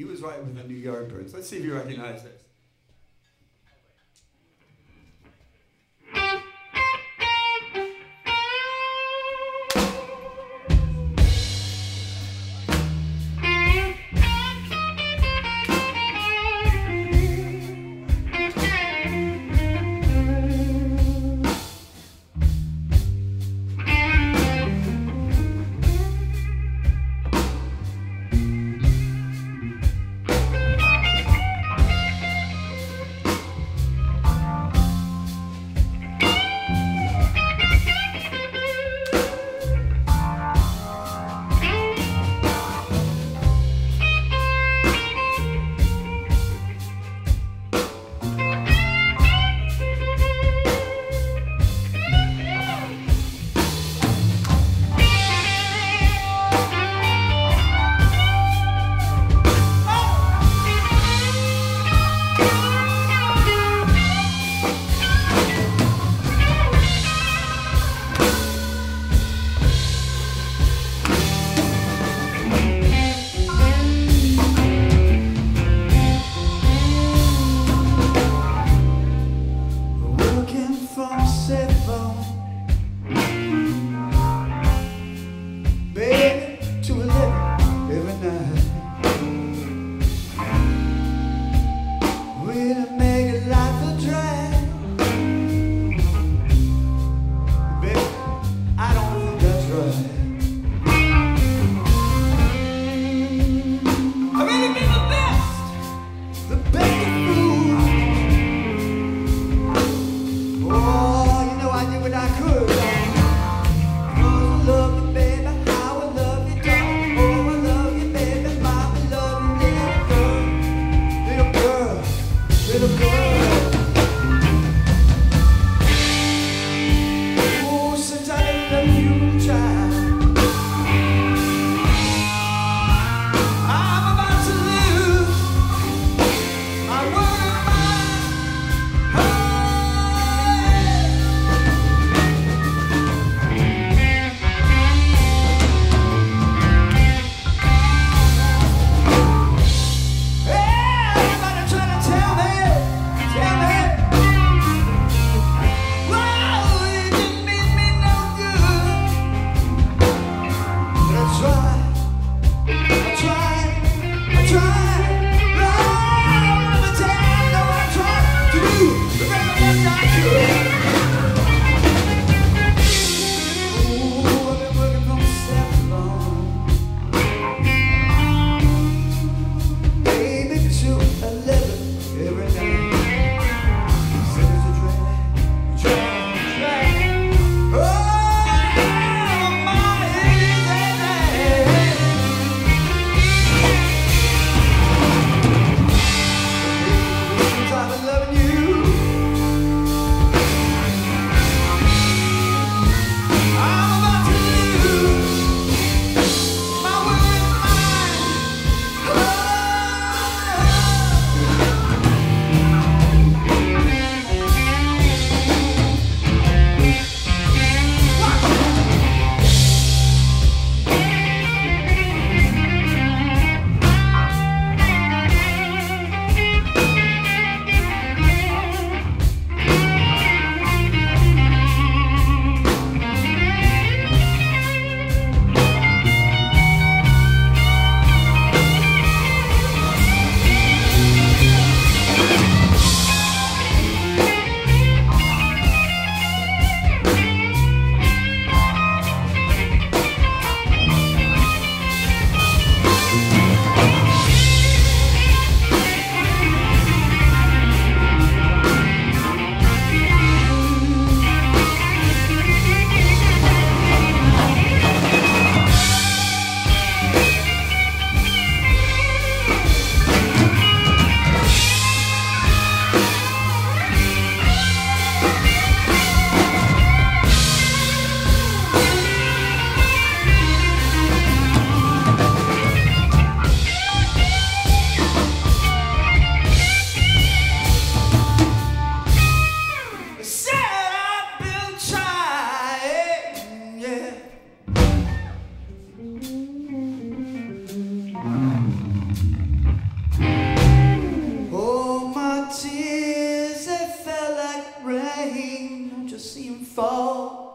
He was writing with the New Yardbirds. Let's see if you recognize this. fall.